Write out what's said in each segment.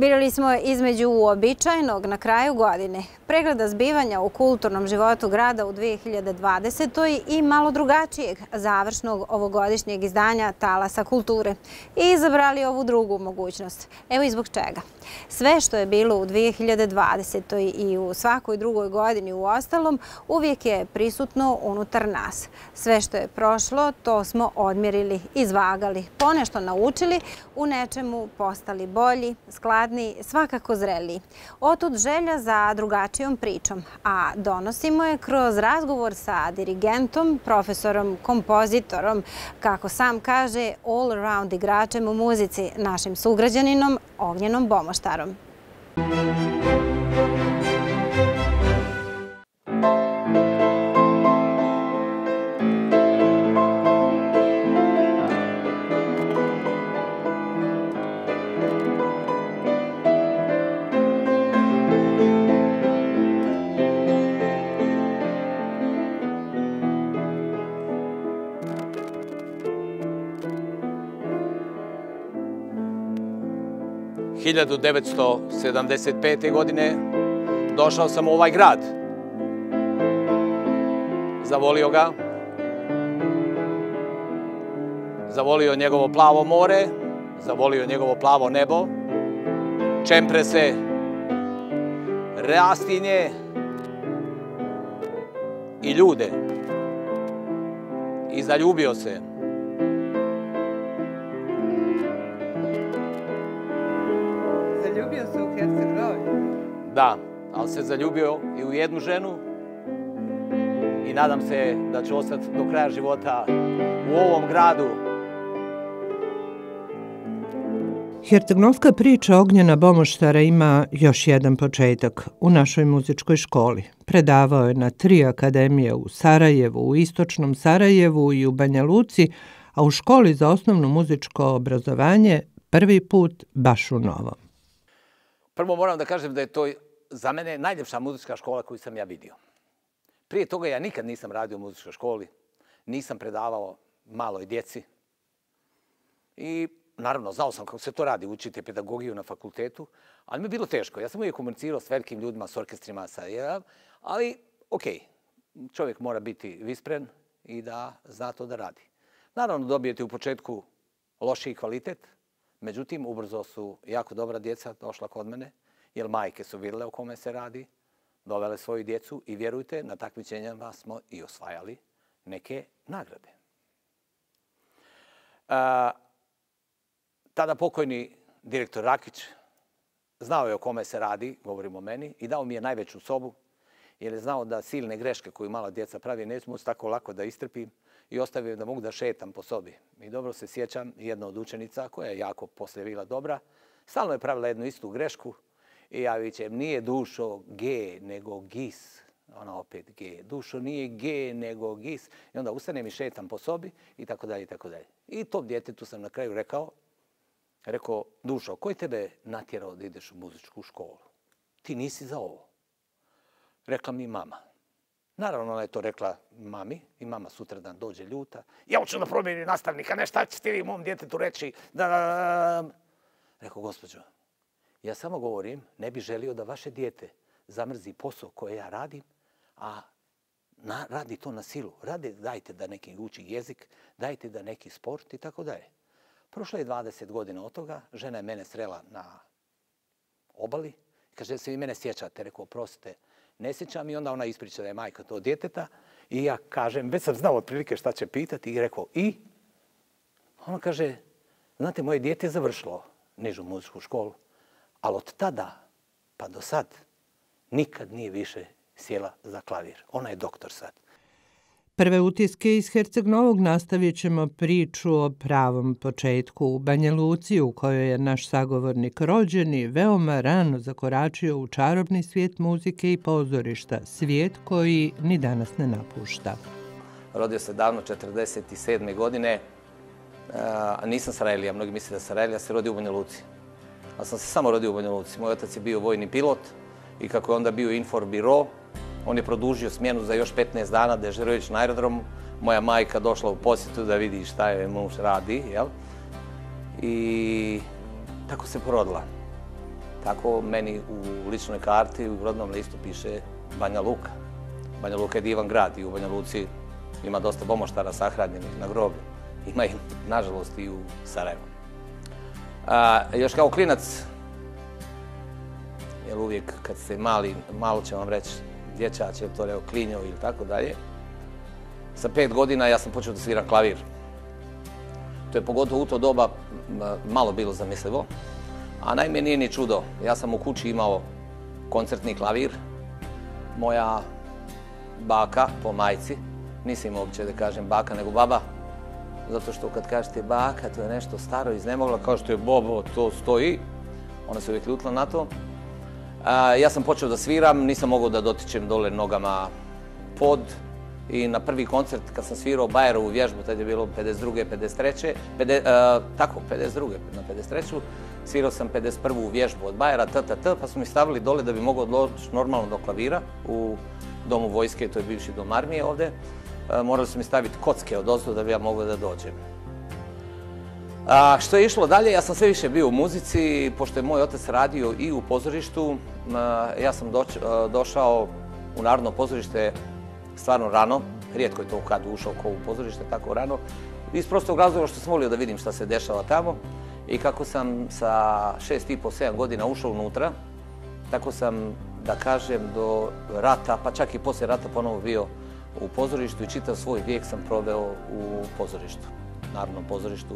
Birali smo između uobičajnog na kraju godine, pregleda zbivanja u kulturnom životu grada u 2020. i malo drugačijeg završnog ovogodišnjeg izdanja Talasa kulture i izabrali ovu drugu mogućnost. Evo i zbog čega. Sve što je bilo u 2020. i u svakoj drugoj godini u ostalom uvijek je prisutno unutar nas. Sve što je prošlo to smo odmjerili, izvagali, ponešto naučili, u nečemu postali bolji, skladni, svakako zreliji. Otud želja za drugačijom pričom, a donosimo je kroz razgovor sa dirigentom, profesorom, kompozitorom, kako sam kaže, all-around igračem u muzici, našim sugrađaninom Ognjenom Bomoštarom. ...1975. godine došao sam u ovaj grad. Zavolio ga. Zavolio njegovo plavo more, zavolio njegovo plavo nebo, čemprese, rastinje i ljude. I zaljubio se. Da, ali se zaljubio i u jednu ženu i nadam se da ću ostati do kraja života u ovom gradu. Hercegnovska priča Ognjena Bomoštara ima još jedan početak u našoj muzičkoj školi. Predavao je na tri akademije u Sarajevu, u Istočnom Sarajevu i u Banja Luci, a u školi za osnovno muzičko obrazovanje prvi put baš u Novom. Prvo moram da kažem da je to za mene najljepša muzička škola koju sam ja vidio. Prije toga ja nikad nisam radio u muzičkoj školi, nisam predavao maloj djeci i naravno znao sam kako se to radi, učiti pedagogiju na fakultetu, ali mi je bilo teško. Ja sam uvijek komunicirao s velikim ljudima, s orkestrima, sa, ali ok, čovjek mora biti vispren i da zna to da radi. Naravno dobijete u početku lošiji kvalitet, Međutim, ubrzo su jako dobra djeca došla kod mene, jer majke su vidjele o kome se radi, dovele svoju djecu i vjerujte, na takmičenjama smo i osvajali neke nagrade. tada pokojni direktor Rakić znao je o kome se radi, govorimo o meni, i dao mi je najveću sobu, jer je znao da silne greške koju mala djeca pravi neću moći tako lako da istrpim i ostavio da mogu da šetam po sobi. I dobro se sjećam, jedna od učenica koja je jako poslije bila dobra, stalno je pravila jednu istu grešku i ja vićem, nije dušo G, nego gis. Ona opet G. Dušo nije G, nego gis. I onda ustanem i šetam po sobi i tako dalje i tako dalje. I tom djetetu sam na kraju rekao, rekao, Dušo, koji tebe natjerao da ideš u muzičku školu? Ti nisi za ovo. Rekla mi mama. Naravno, ona je to rekla mami i mama sutradan dođe ljuta. Ja hoću da promijenim nastavnika, ne šta ćete vi mom djetetu reći. Da, Rekao, gospođo, ja samo govorim, ne bi želio da vaše dijete zamrzi posao koje ja radim, a radi to na silu. Radi, dajte da neki uči jezik, dajte da neki sport i tako dalje. Prošlo je 20 godina od toga, žena je mene srela na obali. Kaže, se vi mene sjećate? Rekao, prostite, ne sjećam i onda ona ispriča da je majka to djeteta i ja kažem, već sam znao otprilike šta će pitati i rekao i? Ona kaže, znate, moje dijete je završilo nižu muzičku školu, ali od tada pa do sad nikad nije više sjela za klavir. Ona je doktor sad. Prve utiske iz Herceg Novog nastavit ćemo priču o pravom početku u Banja Luci u kojoj je naš sagovornik rođen i veoma rano zakoračio u čarobni svijet muzike i pozorišta, svijet koji ni danas ne napušta. Rodio se davno, 47. godine, a nisam Sarajlija, mnogi misle da Sarajlija se rodi u Banja Luci. Ali sam se samo rodio u Banja Luci. Moj otac je bio vojni pilot i kako je onda bio Infor Biro, on je produžio smjenu za još 15 dana dežurujući na aerodromu. Moja majka došla u posjetu da vidi šta je muž radi, jel? I tako se porodila. Tako meni u ličnoj karti u rodnom listu piše Banja Luka. Banja Luka je divan grad i u Banja Luci ima dosta pomoštara sahranjenih na groblju. Ima ih, nažalost, i u Sarajevu. Još kao klinac, jer uvijek kad ste mali, malo će vam reći dječač, je to reo klinjo ili tako dalje. Sa pet godina ja sam počeo da sviram klavir. To je pogotovo u to doba malo bilo zamislivo. A najme nije ni čudo. Ja sam u kući imao koncertni klavir. Moja baka po majci, nisam uopće da kažem baka nego baba, zato što kad kažete baka to je nešto staro iznemoglo, kao što je bobo to stoji, ona se uvijek ljutila na to. ja sam počeo da sviram, nisam mogao da dotičem dole nogama pod i na prvi koncert kad sam svirao Bajerovu vježbu, tad je bilo 52. 53. tako, 52. na 53. Svirao sam 51. vježbu od Bajera, t, pa su mi stavili dole da bi mogao doći normalno do klavira u domu vojske, to je bivši dom armije ovdje. E, morali su mi staviti kocke od ozdu da bi ja mogao da dođem. A, što je išlo dalje, ja sam sve više bio u muzici, pošto je moj otac radio i u pozorištu, ja sam e, došao u Narodno pozorište stvarno rano, rijetko je to kad ušao ko u pozorište tako rano, iz prostog razloga što sam volio da vidim šta se dešava tamo i kako sam sa šest i po, sedam godina ušao unutra, tako sam, da kažem, do rata, pa čak i poslije rata ponovo bio u pozorištu i čitav svoj vijek sam proveo u pozorištu, Narodnom pozorištu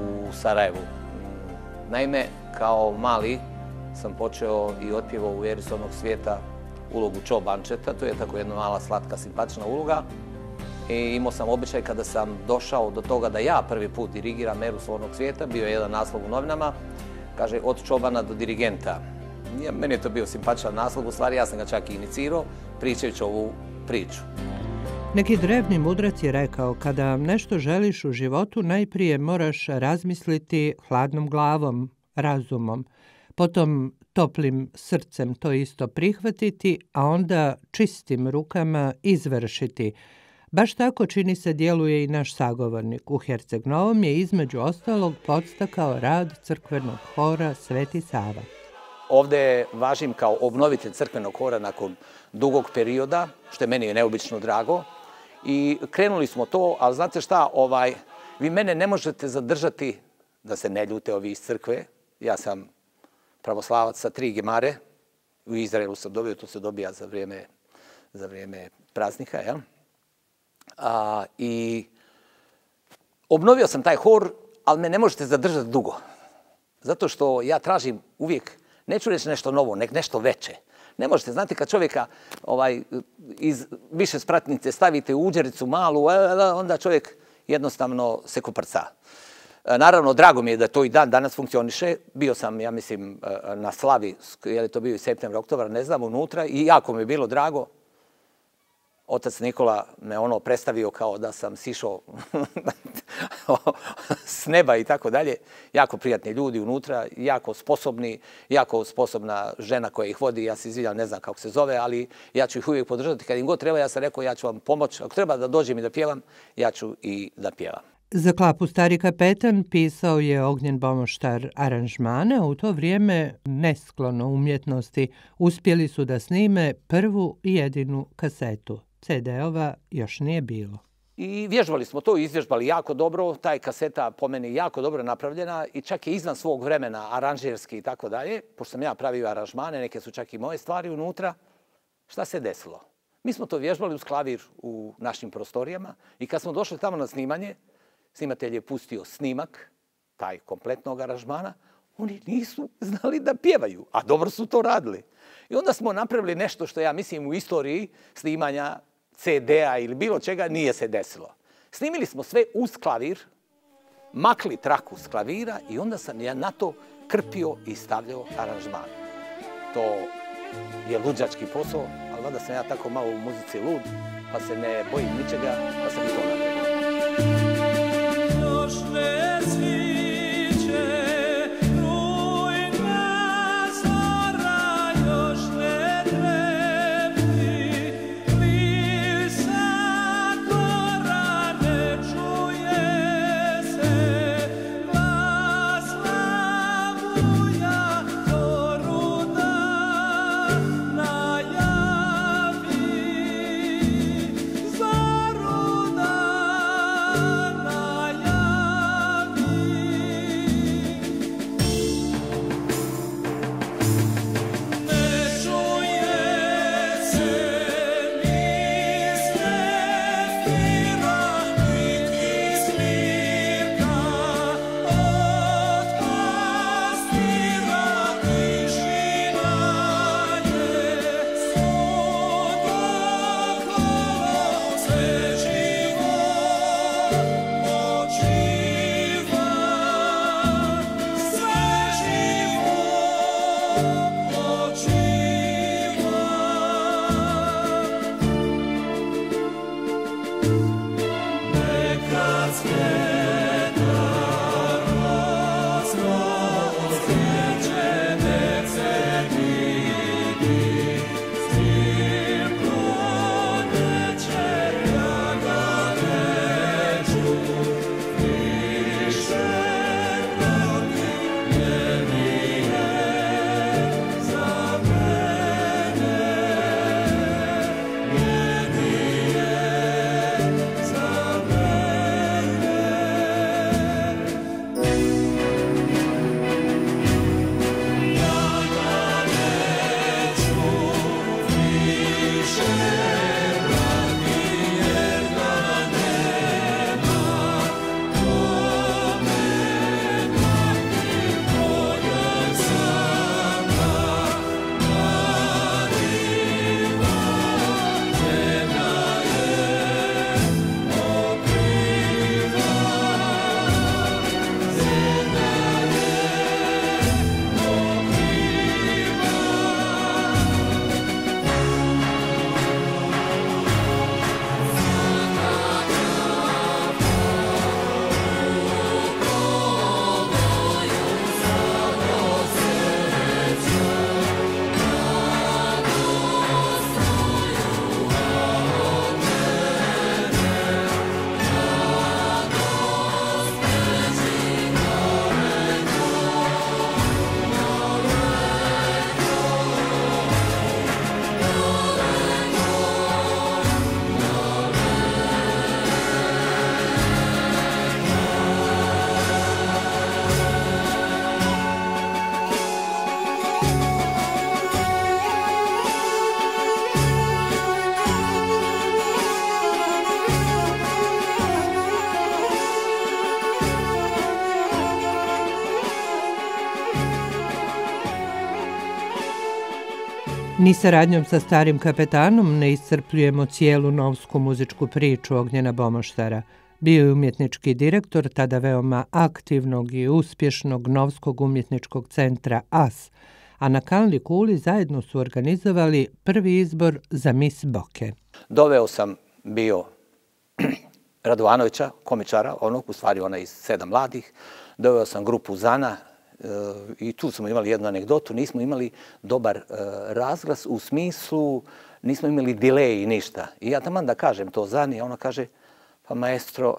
u Sarajevu. Naime, kao mali sam počeo i otpjevao u Erisovnog svijeta ulogu Čobančeta, to je tako jedna mala, slatka, simpatična uloga. I imao sam običaj kada sam došao do toga da ja prvi put dirigiram Eru Slovnog svijeta, bio je jedan naslov u novinama, kaže od čobana do dirigenta. Meni je to bio simpatičan naslov, u stvari ja sam ga čak i inicirao, pričajući ovu priču. Neki drevni mudrac je rekao, kada nešto želiš u životu, najprije moraš razmisliti hladnom glavom, razumom, potom toplim srcem to isto prihvatiti, a onda čistim rukama izvršiti. Baš tako čini se djeluje i naš sagovornik. U Herceg Novom je između ostalog podstakao rad crkvenog hora Sveti Sava. Ovdje važim kao obnovitelj crkvenog hora nakon dugog perioda, što je meni neobično drago. I krenuli smo to, ali znate šta, ovaj, vi mene ne možete zadržati da se ne ljute ovi iz crkve. Ja sam pravoslavac sa tri gemare. U Izraelu sam dobio, to se dobija za vrijeme, za vrijeme praznika. Jel? A, I obnovio sam taj hor, ali me ne možete zadržati dugo. Zato što ja tražim uvijek, neću reći nešto novo, nek nešto veće. Ne možete, znate kad čovjeka ovaj, iz više spratnice stavite u uđericu malu, e, e, onda čovjek jednostavno se kuprca. E, naravno, drago mi je da to i dan danas funkcioniše. Bio sam, ja mislim, na Slavi, je li to bio i septembar, oktobar, ne znam, unutra i jako mi je bilo drago otac Nikola me ono predstavio kao da sam sišao s neba i tako dalje. Jako prijatni ljudi unutra, jako sposobni, jako sposobna žena koja ih vodi, ja se izvinjam, ne znam kako se zove, ali ja ću ih uvijek podržati. Kad im god treba, ja sam rekao, ja ću vam pomoći. Ako treba da dođem i da pjevam, ja ću i da pjevam. Za klapu Stari kapetan pisao je Ognjen Bomoštar aranžmane, u to vrijeme nesklono umjetnosti uspjeli su da snime prvu i jedinu kasetu. CD-ova još nije bilo. I vježbali smo to, izvježbali jako dobro, taj kaseta po meni jako dobro napravljena i čak je izvan svog vremena, aranžerski i tako dalje, pošto sam ja pravio aranžmane, neke su čak i moje stvari unutra. Šta se desilo? Mi smo to vježbali uz klavir u našim prostorijama i kad smo došli tamo na snimanje, snimatelj je pustio snimak, taj kompletnog aranžmana, oni nisu znali da pjevaju, a dobro su to radili. I onda smo napravili nešto što ja mislim u istoriji snimanja CD-a ili bilo čega nije se desilo. Snimili smo sve uz klavir, makli traku s klavira i onda sam ja na to krpio i stavljao aranžman. To je luđački posao, ali onda sam ja tako malo u muzici lud, pa se ne bojim ničega, pa sam i to Ni saradnjom sa starim kapetanom ne iscrpljujemo cijelu novsku muzičku priču Ognjena Bomoštara. Bio je umjetnički direktor tada veoma aktivnog i uspješnog Novskog umjetničkog centra AS, a na Kanli Kuli zajedno su organizovali prvi izbor za Miss Boke. Doveo sam bio Radovanovića, komičara, onog, u stvari ona iz sedam mladih. Doveo sam grupu Zana, i tu smo imali jednu anegdotu, nismo imali dobar e, razglas u smislu, nismo imali delay i ništa. I ja tamo da kažem to Zani, ona kaže, pa maestro,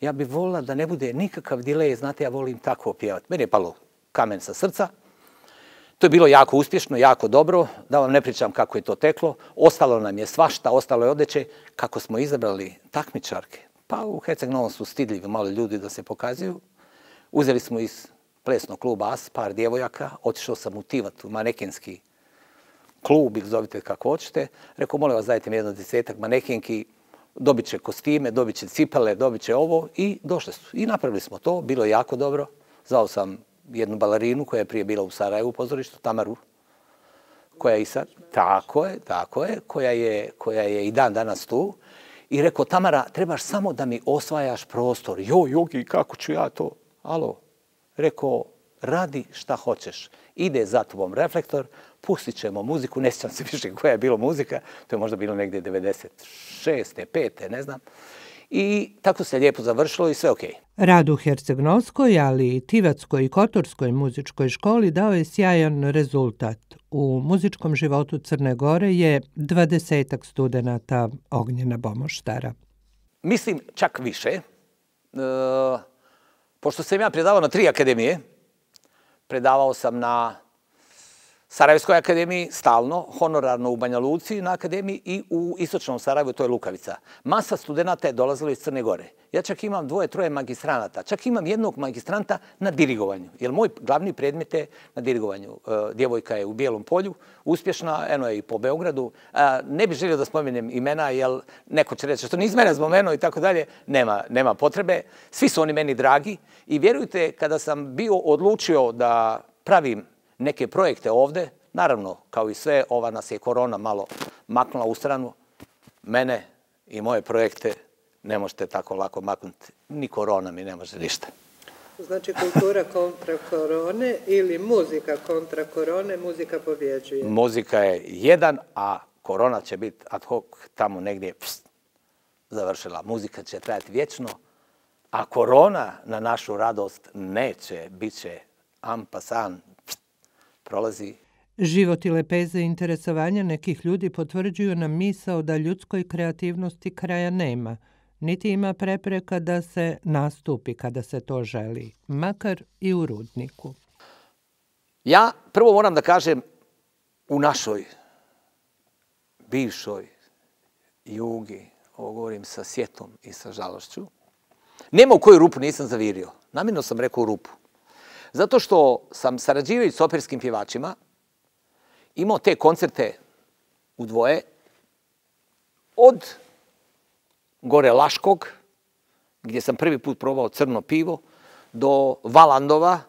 ja bih volila da ne bude nikakav delay, znate, ja volim tako pjevati. Meni je palo kamen sa srca. To je bilo jako uspješno, jako dobro, da vam ne pričam kako je to teklo. Ostalo nam je svašta, ostalo je odeće. Kako smo izabrali takmičarke, pa u Herceg Novom su stidljivi malo ljudi da se pokazuju. Uzeli smo iz plesnog kluba AS par djevojaka, otišao sam u Tivat, u manekenski klub, ili zovite kako hoćete. Rekao, molim vas, dajte mi jedno desetak manekenki, dobit će kostime, dobit će cipele, dobit će ovo i došle su. I napravili smo to, bilo je jako dobro. Zvao sam jednu balerinu koja je prije bila u Sarajevu pozorištu, Tamaru, koja je i sad, tako je, tako je, koja je, koja je i dan danas tu. I rekao, Tamara, trebaš samo da mi osvajaš prostor. Jo, Jogi, kako ću ja to? Alo, rekao, radi šta hoćeš. Ide za tobom reflektor, pustit ćemo muziku, ne sjećam se više koja je bilo muzika, to je možda bilo negdje 96. 5. ne znam. I tako se lijepo završilo i sve ok. Rad u Hercegnovskoj, ali i Tivatskoj i Kotorskoj muzičkoj školi dao je sjajan rezultat. U muzičkom životu Crne Gore je dvadesetak studenata Ognjena Bomoštara. Mislim čak više. E, pošto sam ja predavao na tri akademije, predavao sam na Sarajevskoj akademiji stalno, honorarno u Banja Luci na akademiji i u Istočnom Sarajevu, to je Lukavica. Masa studenta je dolazila iz Crne Gore. Ja čak imam dvoje, troje magistranata. Čak imam jednog magistranta na dirigovanju. Jer moj glavni predmet je na dirigovanju. E, djevojka je u Bijelom polju, uspješna, eno je i po Beogradu. E, ne bih želio da spomenem imena, jer neko će reći što nisi mene spomenuo i tako dalje. Nema, nema potrebe. Svi su oni meni dragi. I vjerujte, kada sam bio odlučio da pravim neke projekte ovde, naravno, kao i sve, ova nas je korona malo maknula u stranu, mene i moje projekte ne možete tako lako maknuti. Ni korona mi ne može ništa. Znači kultura kontra korone ili muzika kontra korone, muzika pobjeđuje? Muzika je jedan, a korona će biti ad hoc tamo negdje pst, završila. Muzika će trajati vječno, a korona na našu radost neće, bit će ampasan, prolazi. Život i lepeze interesovanja nekih ljudi potvrđuju nam misao da ljudskoj kreativnosti kraja nema, niti ima prepreka da se nastupi kada se to želi, makar i u rudniku. Ja prvo moram da kažem u našoj bivšoj jugi, ovo govorim sa sjetom i sa žalošću, nema u koju rupu nisam zavirio. Namjerno sam rekao rupu. Zato što sam sarađivajući s operskim pjevačima imao te koncerte u dvoje od gore Laškog, gdje sam prvi put probao crno pivo, do Valandova,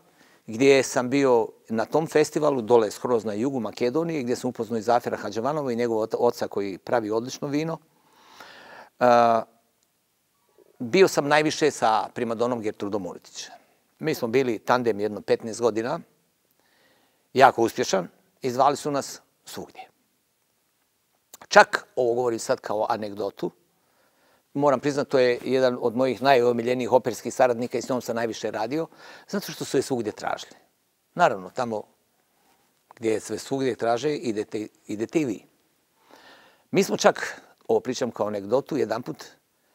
gdje sam bio na tom festivalu, dole skroz na jugu Makedonije, gdje sam upoznao i Zafira Hadžavanova i njegov oca koji pravi odlično vino. bio sam najviše sa primadonom Gertrudom Muritićem. Mi smo bili tandem jedno 15 godina, jako uspješan, i zvali su nas svugdje. Čak, ovo govorim sad kao anegdotu, moram priznati, to je jedan od mojih najomiljenijih operskih saradnika i s njom sam najviše radio, zato što su je svugdje tražili. Naravno, tamo gdje je sve svugdje traže, idete, idete i vi. Mi smo čak, ovo pričam kao anegdotu, jedan put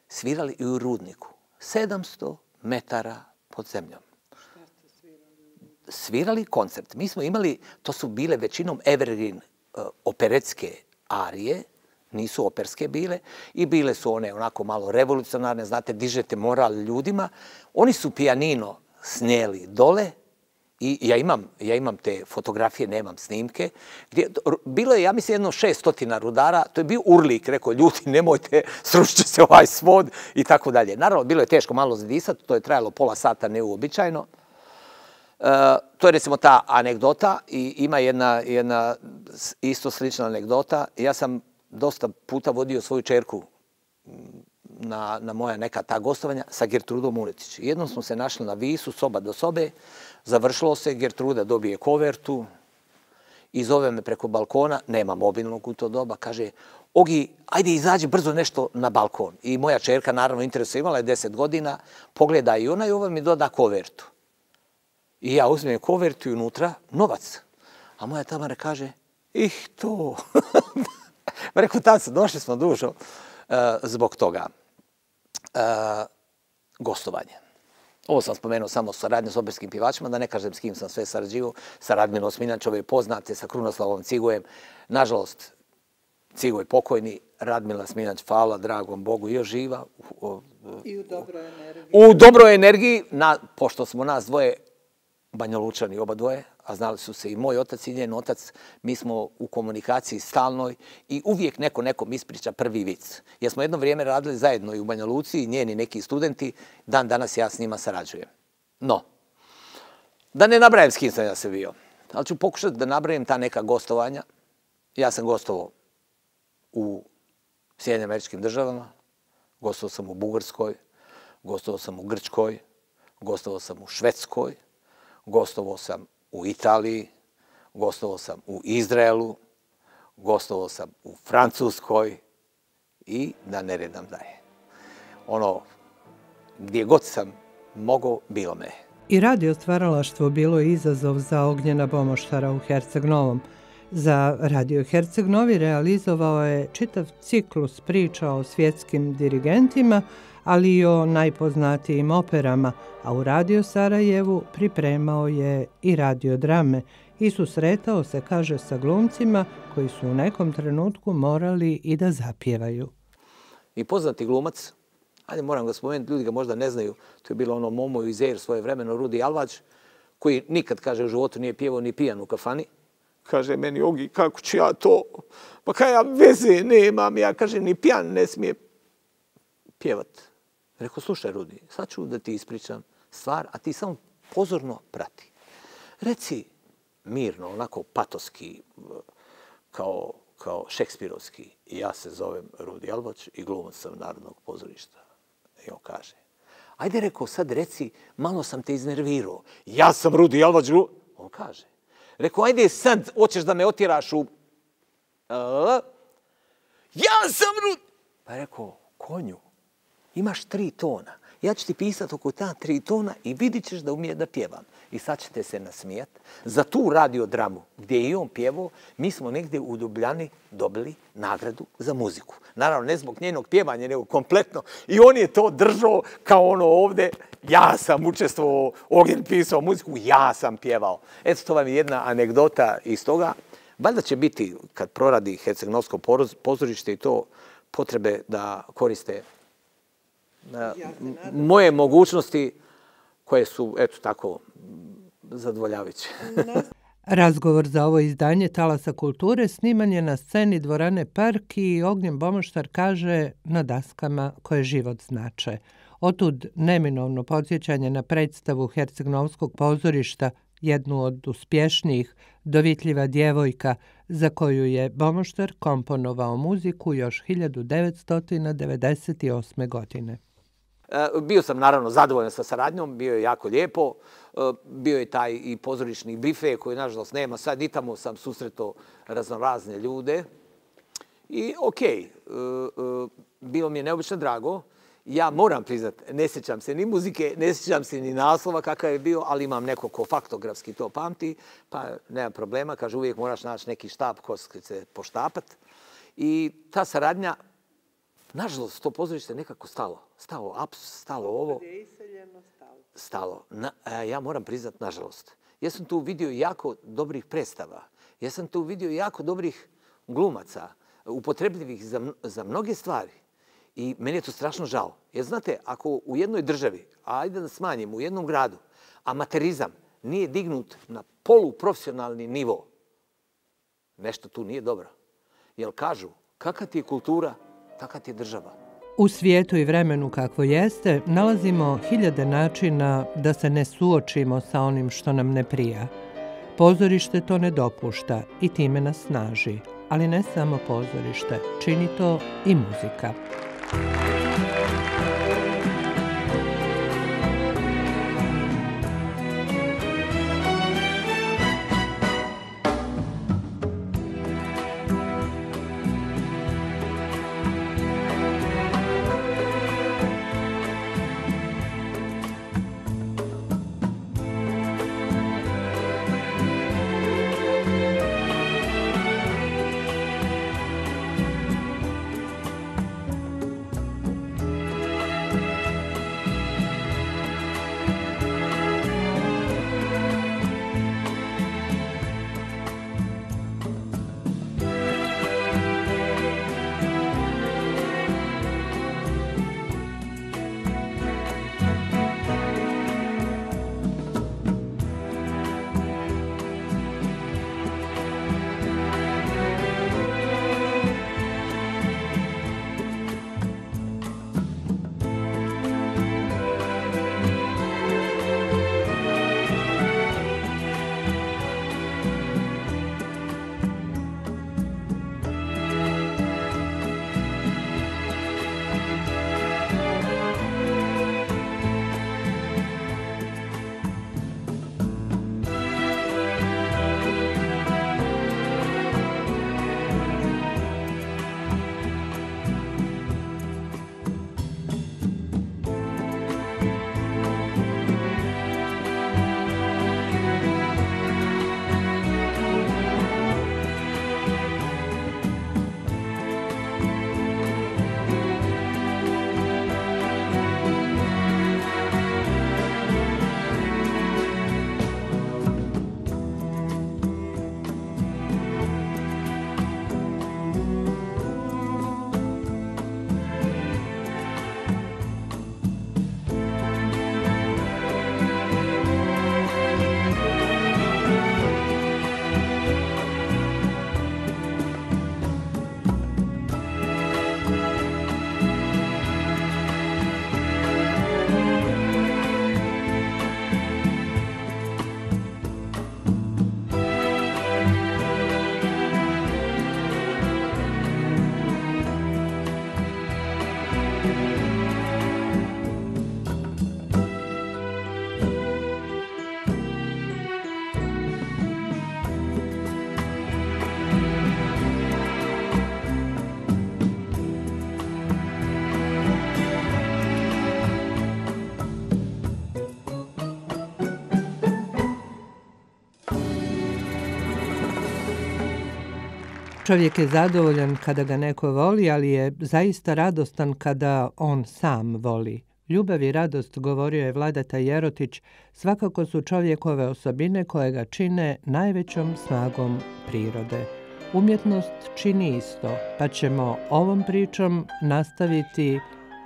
svirali i u Rudniku. 700 metara pod zemljom svirali koncert. Mi smo imali, to su bile većinom evergreen uh, operetske arije, nisu operske bile, i bile su one onako malo revolucionarne, znate, dižete moral ljudima. Oni su pijanino snijeli dole, i ja imam, ja imam te fotografije, nemam snimke, gdje, bilo je, ja mislim, jedno šestotina rudara, to je bio urlik, rekao, ljudi, nemojte, srušće se ovaj svod i tako dalje. Naravno, bilo je teško malo zadisati, to je trajalo pola sata neuobičajno. to je recimo ta anegdota i ima jedna, jedna isto slična anegdota. Ja sam dosta puta vodio svoju čerku na, na moja neka ta gostovanja sa Gertrudom Uletić. Jednom smo se našli na Visu, soba do sobe, završilo se, Gertruda dobije kovertu i zove me preko balkona, nema mobilnog u to doba, kaže, Ogi, ajde izađi brzo nešto na balkon. I moja čerka, naravno, interesu imala je deset godina, pogleda i ona i ova mi doda kovertu. I ja uzmem kovertu i unutra novac. A moja Tamara kaže, ih to. Rekao, tad došli smo dužo uh, zbog toga. Uh, gostovanje. Ovo sam spomenuo samo saradnje s operskim pivačima, da ne kažem s kim sam sve sarađivo. Sa Radminom Sminjačove poznate, sa Krunoslavom Cigujem. Nažalost, Cigo je pokojni, Radmila Sminać, hvala dragom Bogu, još živa. I u dobroj energiji. U dobroj energiji, na, pošto smo nas dvoje Banjalučani, oba dvoje, a znali su se i moj otac i njen otac, mi smo u komunikaciji stalnoj i uvijek neko nekom ispriča prvi vic. Jer smo jedno vrijeme radili zajedno i u Banja Luci, njeni neki studenti, dan danas ja s njima sarađujem. No, da ne nabrajem s kim sam ja se bio, ali ću pokušati da nabrajem ta neka gostovanja. Ja sam gostovao u Sjedinim američkim državama, gostovao sam u Bugarskoj, gostovao sam u Grčkoj, gostovao sam u Švedskoj, gostovao sam u Italiji, gostovao sam u Izraelu, gostovao sam u Francuskoj i da ne redam daje. Ono, gdje god sam mogao, bilo me. I radio stvaralaštvo bilo je izazov za Ognjena Bomoštara u Herceg Novom. Za Radio Herceg Novi realizovao je čitav ciklus priča o svjetskim dirigentima, ali i o najpoznatijim operama, a u Radio Sarajevu pripremao je i radiodrame i susretao se, kaže, sa glumcima koji su u nekom trenutku morali i da zapjevaju. I poznati glumac, ajde moram ga spomenuti, ljudi ga možda ne znaju, to je bilo ono Momo i Zer svoje vremeno, Rudi Alvač, koji nikad, kaže, u životu nije pjevao ni pijan u kafani. Kaže meni, Ogi, kako ću ja to? Pa kaj ja veze nemam, ja kaže, ni pijan ne smije pjevat. Rekao, slušaj, Rudi, sad ću da ti ispričam stvar, a ti samo pozorno prati. Reci mirno, onako patoski, kao, kao šekspirovski, ja se zovem Rudi Albač i glumac sam Narodnog pozorišta. I on kaže, ajde, rekao, sad reci, malo sam te iznervirao. Ja sam Rudi Albač, on kaže. Rekao, ajde sad, hoćeš da me otiraš u... Ja sam Rudi... Pa je rekao, konju, imaš tri tona. Ja ću ti pisati oko ta tri tona i vidit ćeš da umije da pjevam. I sad ćete se nasmijat. Za tu radiodramu gdje je i on pjevao, mi smo negdje u Dubljani dobili nagradu za muziku. Naravno, ne zbog njenog pjevanja, nego kompletno. I on je to držao kao ono ovdje. Ja sam učestvovao, Ogen pisao muziku, ja sam pjevao. Eto, to vam je jedna anegdota iz toga. Valjda će biti, kad proradi Hercegnovsko pozorište i to, potrebe da koriste moje mogućnosti koje su, eto tako, zadovoljavajuće. Razgovor za ovo izdanje Talasa kulture sniman je na sceni dvorane Park i Ognjen Bomoštar kaže na daskama koje život znače. Otud neminovno podsjećanje na predstavu Hercegnovskog pozorišta, jednu od uspješnijih, dovitljiva djevojka, za koju je Bomoštar komponovao muziku još 1998. godine. E, bio sam naravno zadovoljan sa saradnjom, bio je jako lijepo. E, bio je taj i pozorišni bife koji nažalost nema sad. I tamo sam susreto raznorazne ljude. I okej, e, bilo mi je neobično drago. Ja moram priznat, ne sjećam se ni muzike, ne sjećam se ni naslova kakav je bio, ali imam neko ko faktografski to pamti, pa nema problema. Kaže, uvijek moraš naći neki štab ko se poštapat. I ta saradnja Nažalost, to pozorište nekako stalo. Stalo, aps, stalo ovo. Je iseljeno, stalo. Stalo. Na, a, ja moram priznat, nažalost. Ja sam tu vidio jako dobrih predstava. Ja sam tu vidio jako dobrih glumaca, upotrebljivih za, za mnoge stvari. I meni je to strašno žao. Jer znate, ako u jednoj državi, a ajde da smanjimo, u jednom gradu, amaterizam nije dignut na poluprofesionalni nivo, nešto tu nije dobro. Jer kažu, kakva ti je kultura, takva ti je država. U svijetu i vremenu kakvo jeste, nalazimo hiljade načina da se ne suočimo sa onim što nam ne prija. Pozorište to ne dopušta i time nas snaži, ali ne samo pozorište, čini to i muzika. Čovjek je zadovoljan kada ga neko voli, ali je zaista radostan kada on sam voli. Ljubav i radost, govorio je Vladata Jerotić, svakako su čovjekove osobine koje ga čine najvećom snagom prirode. Umjetnost čini isto, pa ćemo ovom pričom nastaviti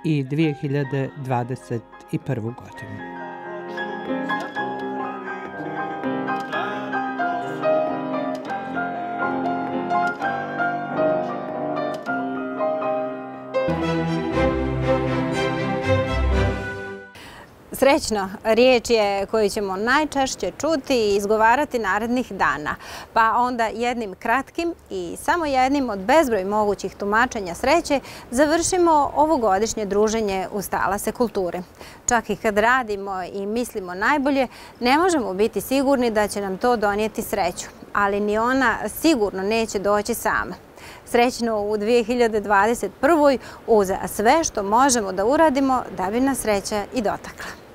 i 2021. godinu. Srećno, riječ je koju ćemo najčešće čuti i izgovarati narednih dana. Pa onda jednim kratkim i samo jednim od bezbroj mogućih tumačenja sreće završimo ovogodišnje druženje u Stalase kulture. Čak i kad radimo i mislimo najbolje, ne možemo biti sigurni da će nam to donijeti sreću, ali ni ona sigurno neće doći sama srećno u 2021. uz sve što možemo da uradimo da bi nas sreća i dotakla.